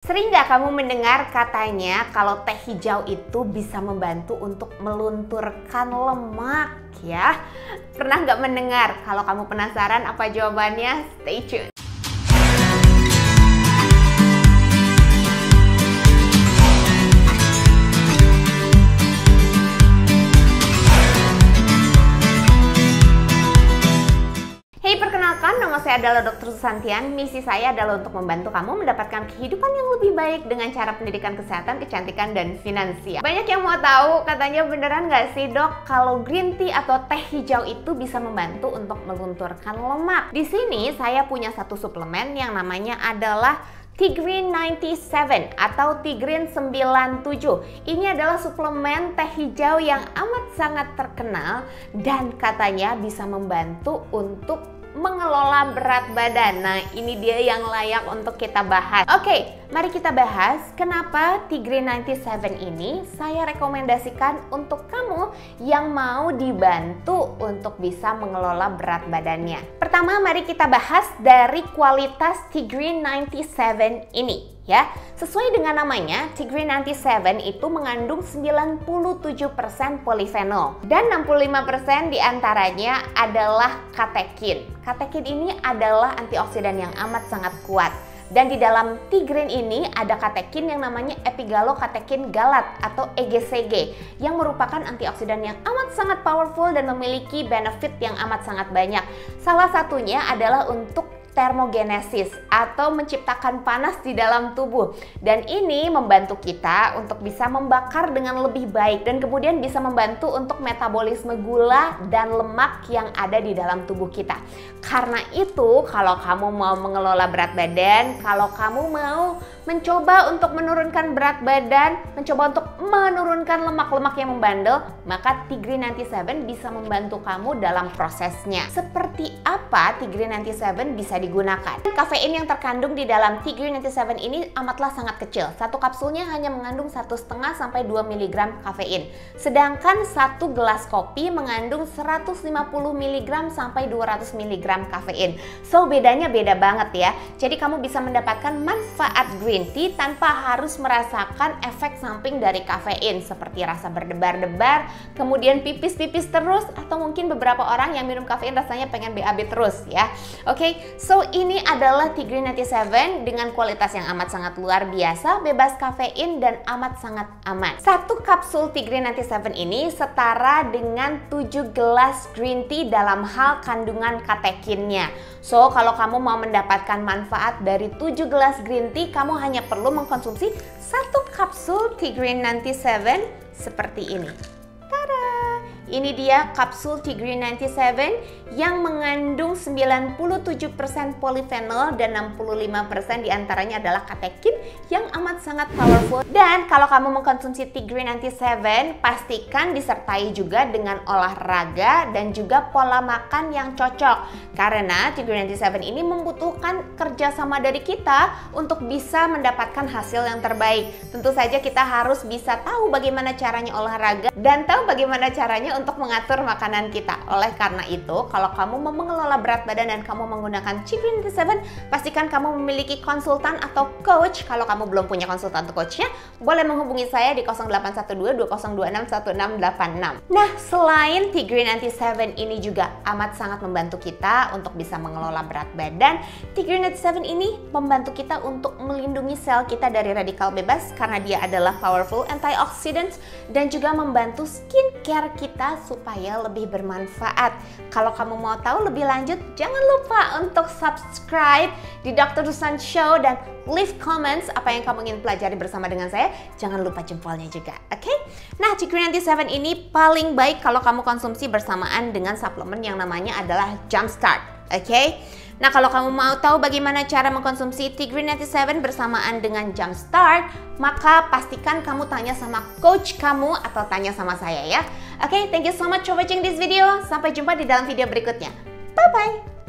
Sering nggak kamu mendengar katanya kalau teh hijau itu bisa membantu untuk melunturkan lemak ya? Pernah nggak mendengar? Kalau kamu penasaran apa jawabannya, stay tune. Saya adalah Dr. Susantian. Misi saya adalah untuk membantu kamu mendapatkan kehidupan yang lebih baik dengan cara pendidikan kesehatan, kecantikan, dan finansial. Banyak yang mau tahu, katanya beneran nggak sih dok, kalau green tea atau teh hijau itu bisa membantu untuk melunturkan lemak? Di sini saya punya satu suplemen yang namanya adalah Tigrin 97 atau Tigrin 97. Ini adalah suplemen teh hijau yang amat sangat terkenal dan katanya bisa membantu untuk mengelola berat badan. Nah, ini dia yang layak untuk kita bahas. Oke, mari kita bahas kenapa Tigre 97 ini saya rekomendasikan untuk kamu yang mau dibantu untuk bisa mengelola berat badannya. Pertama, mari kita bahas dari kualitas Tigre 97 ini ya. Sesuai dengan namanya, Tigre 97 itu mengandung 97% polifenol dan 65% di antaranya adalah katekin. Katekin ini adalah antioksidan yang amat sangat kuat. Dan di dalam tigrin ini ada katekin yang namanya epigalokatekin galat atau EGCG yang merupakan antioksidan yang amat sangat powerful dan memiliki benefit yang amat sangat banyak. Salah satunya adalah untuk termogenesis atau menciptakan panas di dalam tubuh dan ini membantu kita untuk bisa membakar dengan lebih baik dan kemudian bisa membantu untuk metabolisme gula dan lemak yang ada di dalam tubuh kita. Karena itu kalau kamu mau mengelola berat badan, kalau kamu mau mencoba untuk menurunkan berat badan, mencoba untuk menurunkan lemak-lemak yang membandel, maka Tigrin 97 bisa membantu kamu dalam prosesnya. Seperti apa Tigrin 97 bisa digunakan? Kafein yang terkandung di dalam Tigrin 97 ini amatlah sangat kecil. Satu kapsulnya hanya mengandung 1,5 sampai 2 mg kafein. Sedangkan satu gelas kopi mengandung 150 mg sampai 200 mg kafein. So bedanya beda banget ya. Jadi kamu bisa mendapatkan manfaat green tea tanpa harus merasakan efek samping dari kafein seperti rasa berdebar-debar, kemudian pipis-pipis terus atau mungkin beberapa orang yang minum kafein rasanya pengen BAB terus ya. Oke, okay? So ini adalah Tea Green 97 dengan kualitas yang amat sangat luar biasa, bebas kafein dan amat sangat aman. Satu kapsul Tea Green 97 ini setara dengan 7 gelas green tea dalam hal kandungan katekinnya. So, kalau kamu mau mendapatkan manfaat dari 7 gelas green tea, kamu hanya perlu mengkonsumsi satu kapsul Tea Green 97 seperti ini. Ini dia kapsul Tigre 97 yang mengandung 97% polifenol dan 65% di antaranya adalah katekin yang amat sangat powerful. Dan kalau kamu mengkonsumsi Tigre 97, pastikan disertai juga dengan olahraga dan juga pola makan yang cocok. Karena Tigre 97 ini membutuhkan kerjasama dari kita untuk bisa mendapatkan hasil yang terbaik. Tentu saja kita harus bisa tahu bagaimana caranya olahraga dan tahu bagaimana caranya untuk mengatur makanan kita. Oleh karena itu, kalau kamu mau mengelola berat badan dan kamu menggunakan Chicken 7, pastikan kamu memiliki konsultan atau coach. Kalau kamu belum punya konsultan atau coachnya, boleh menghubungi saya di 0812 2026 1686. Nah, selain Tigrin Anti 7 ini juga amat sangat membantu kita untuk bisa mengelola berat badan, Tigrin Anti 7 ini membantu kita untuk melindungi sel kita dari radikal bebas karena dia adalah powerful antioxidant dan juga membantu skincare kita supaya lebih bermanfaat. Kalau kamu mau tahu lebih lanjut, jangan lupa untuk subscribe di Dr. Dusan Show dan leave comments apa yang kamu ingin pelajari bersama dengan saya. Jangan lupa jempolnya juga, oke? Okay? Nah, Chicory 97 ini paling baik kalau kamu konsumsi bersamaan dengan suplemen yang namanya adalah Jumpstart, oke? Okay? Nah, kalau kamu mau tahu bagaimana cara mengkonsumsi Tigre 97 bersamaan dengan Jumpstart, maka pastikan kamu tanya sama coach kamu atau tanya sama saya ya. Oke, okay, thank you so much for watching this video. Sampai jumpa di dalam video berikutnya. Bye-bye!